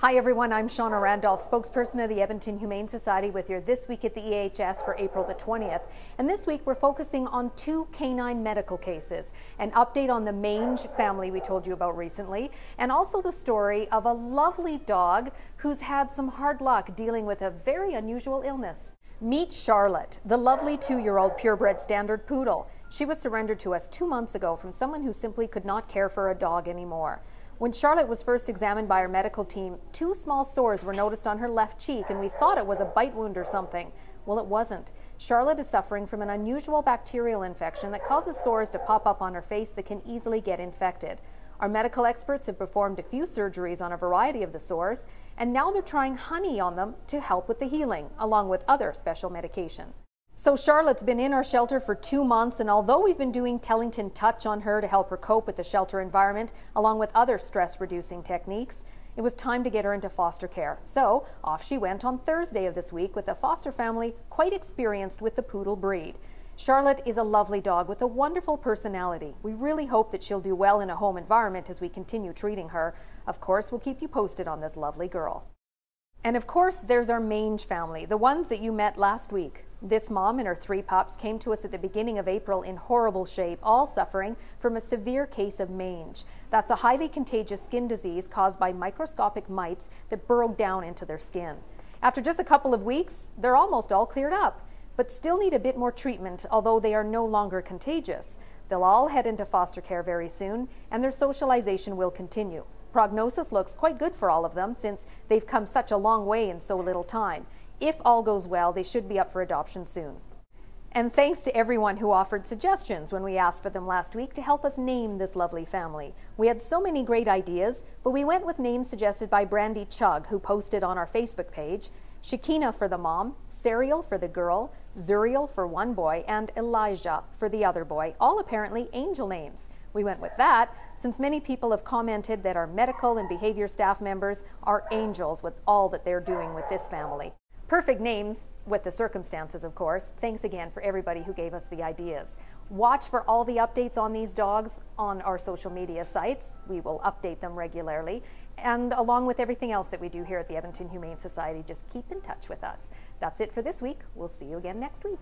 Hi everyone, I'm Shauna Randolph, spokesperson of the Edmonton Humane Society with your this week at the EHS for April the 20th. And this week we're focusing on two canine medical cases, an update on the Mange family we told you about recently, and also the story of a lovely dog who's had some hard luck dealing with a very unusual illness. Meet Charlotte, the lovely two-year-old purebred standard poodle. She was surrendered to us two months ago from someone who simply could not care for a dog anymore. When Charlotte was first examined by our medical team, two small sores were noticed on her left cheek, and we thought it was a bite wound or something. Well, it wasn't. Charlotte is suffering from an unusual bacterial infection that causes sores to pop up on her face that can easily get infected. Our medical experts have performed a few surgeries on a variety of the sores, and now they're trying honey on them to help with the healing, along with other special medication. So Charlotte's been in our shelter for two months, and although we've been doing Tellington Touch on her to help her cope with the shelter environment, along with other stress-reducing techniques, it was time to get her into foster care. So off she went on Thursday of this week with a foster family quite experienced with the poodle breed. Charlotte is a lovely dog with a wonderful personality. We really hope that she'll do well in a home environment as we continue treating her. Of course, we'll keep you posted on this lovely girl. And of course, there's our Mange family, the ones that you met last week. This mom and her three pups came to us at the beginning of April in horrible shape, all suffering from a severe case of mange. That's a highly contagious skin disease caused by microscopic mites that burrow down into their skin. After just a couple of weeks, they're almost all cleared up, but still need a bit more treatment, although they are no longer contagious. They'll all head into foster care very soon, and their socialization will continue. Prognosis looks quite good for all of them since they've come such a long way in so little time. If all goes well, they should be up for adoption soon. And thanks to everyone who offered suggestions when we asked for them last week to help us name this lovely family. We had so many great ideas, but we went with names suggested by Brandy Chug, who posted on our Facebook page. Shakina for the mom, Serial for the girl, Zuriel for one boy, and Elijah for the other boy, all apparently angel names. We went with that since many people have commented that our medical and behavior staff members are angels with all that they're doing with this family. Perfect names with the circumstances, of course. Thanks again for everybody who gave us the ideas. Watch for all the updates on these dogs on our social media sites. We will update them regularly. And along with everything else that we do here at the Edmonton Humane Society, just keep in touch with us. That's it for this week. We'll see you again next week.